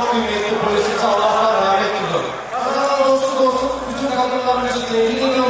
çok kıymetli polisimiz Allah'tan rahmet diliyorum. Kazanan olsun olsun bütün kadınlarımızı tebrik ediyorum.